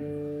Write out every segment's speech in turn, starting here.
ten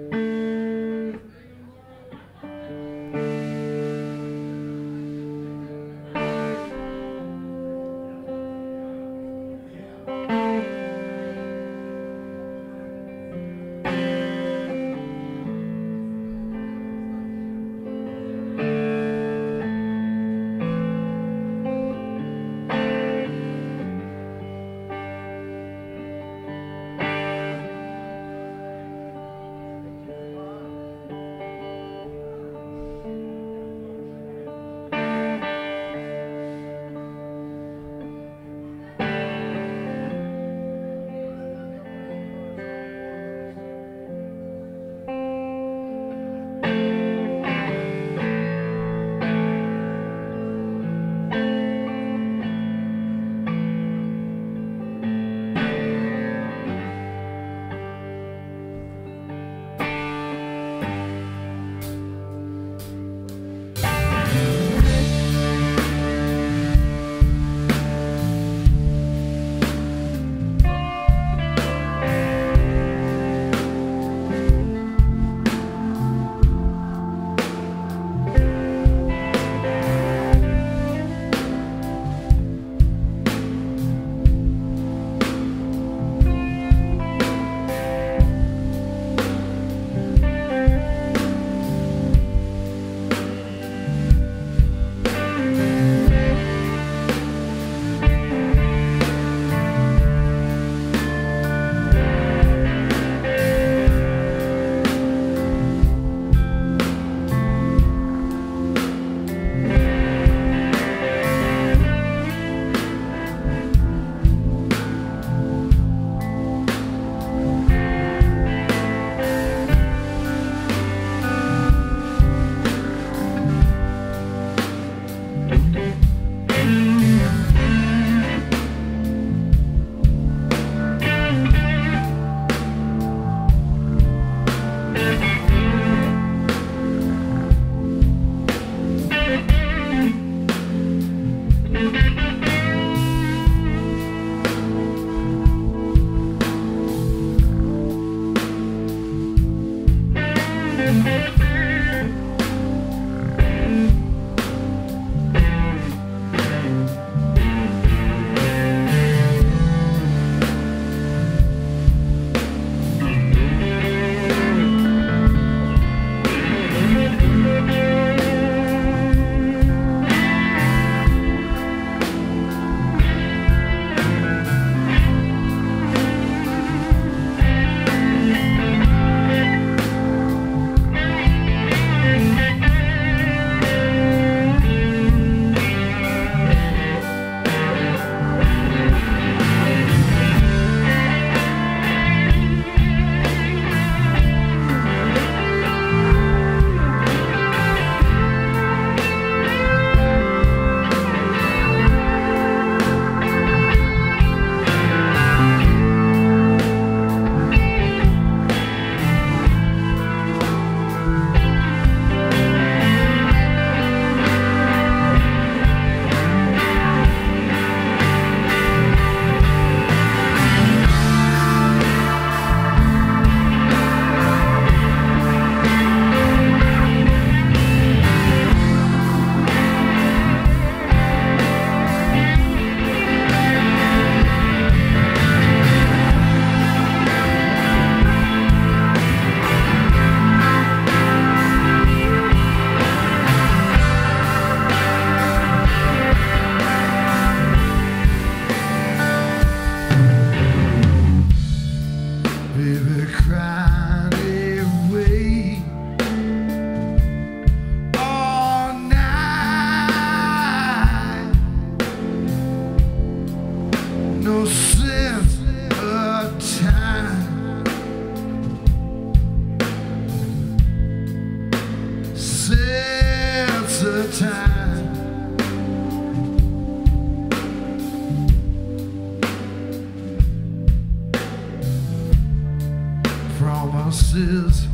years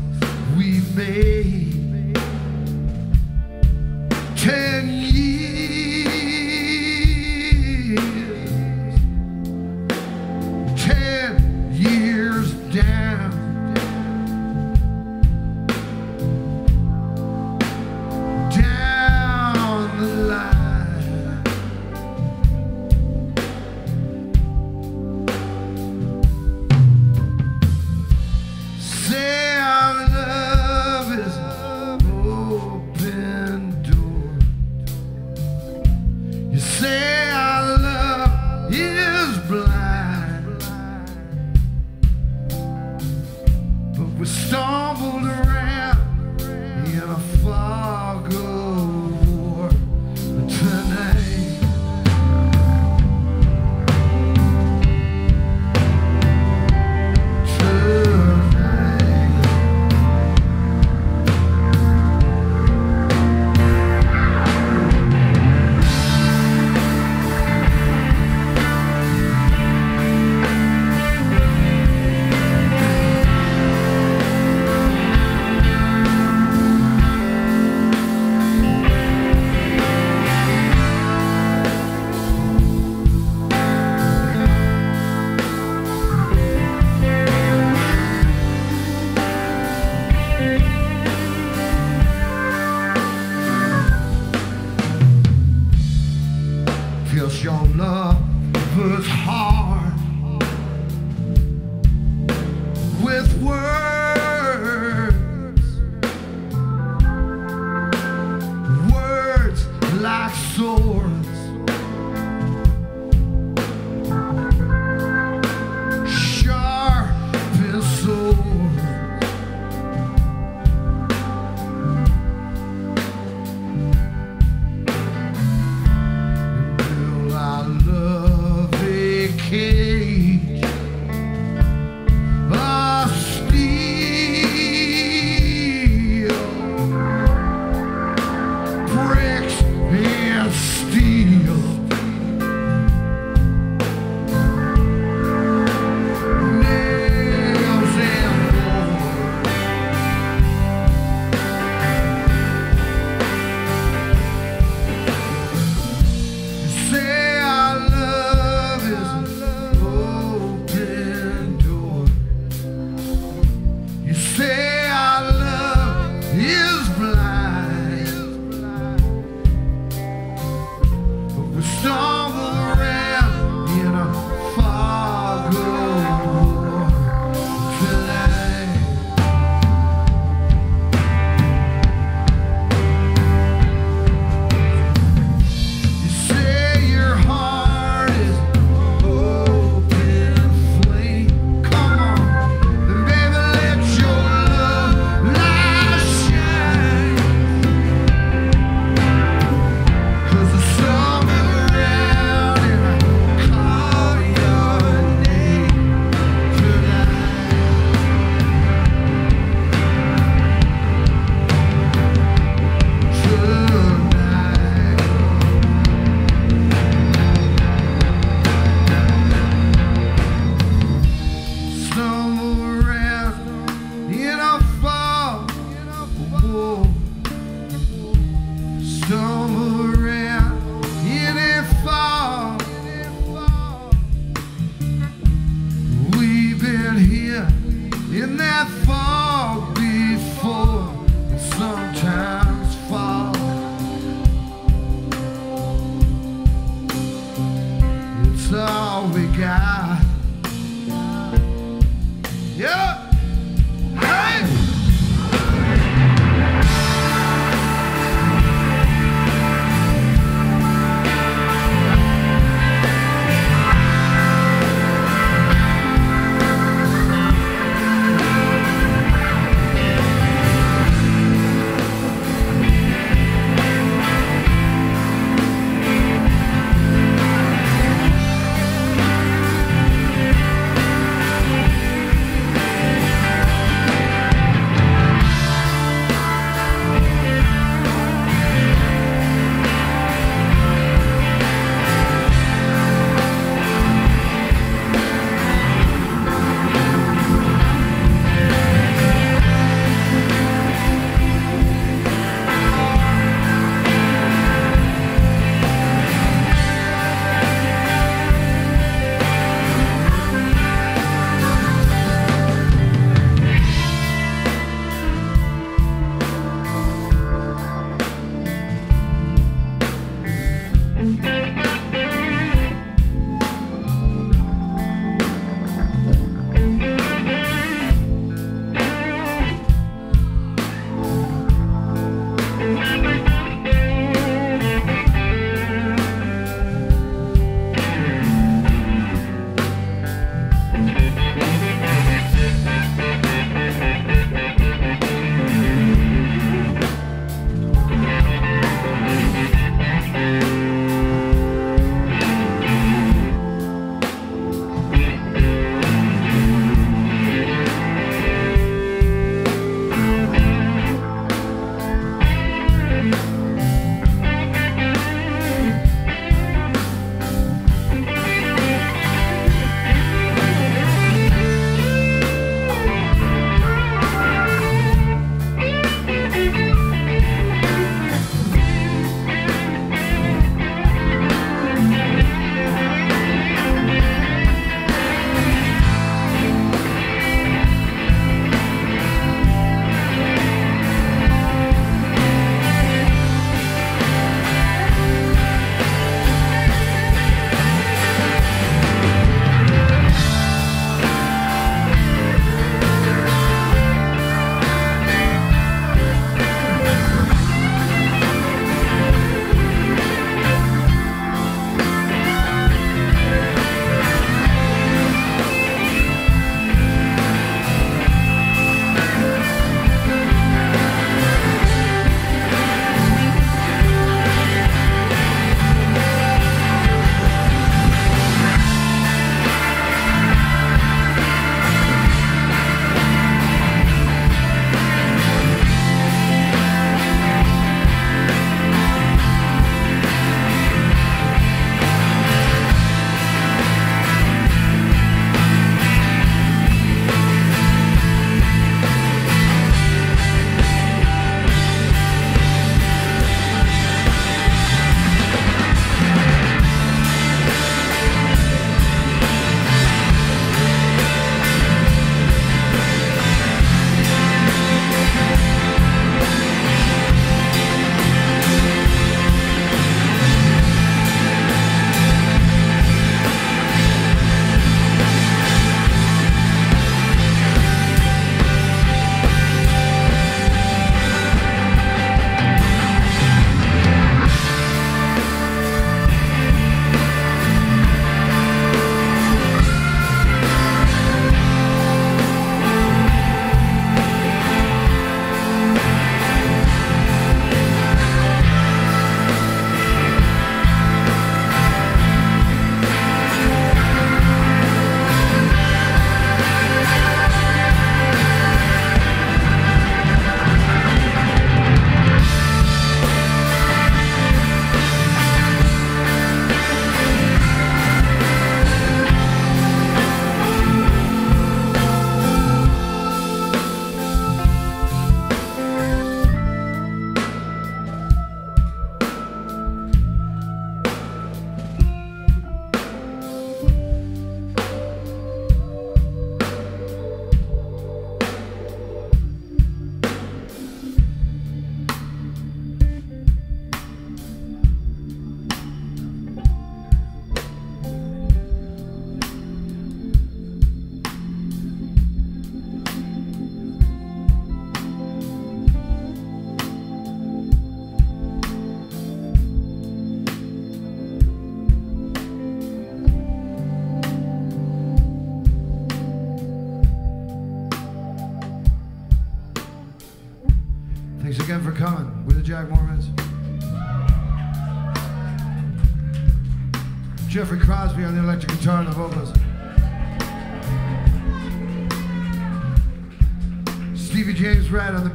in that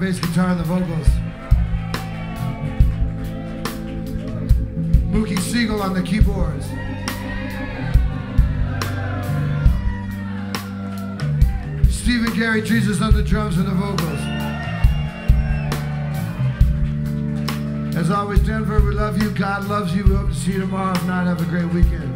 bass guitar and the vocals. Mookie Siegel on the keyboards. Stephen Gary Jesus on the drums and the vocals. As always, Denver, we love you. God loves you. We hope to see you tomorrow. If not, have a great weekend.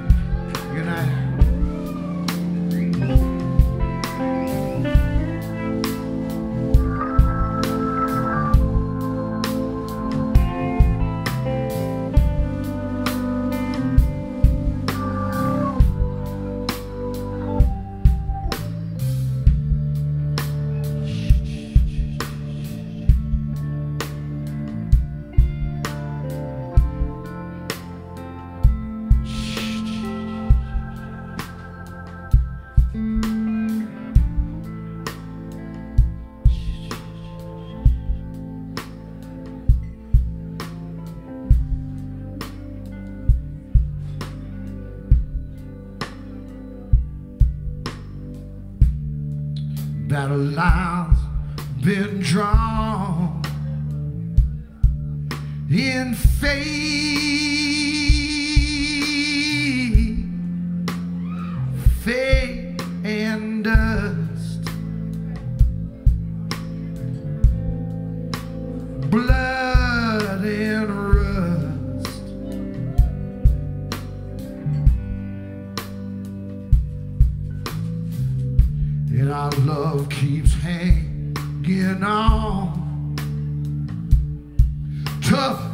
Battle lines been drawn in faith, to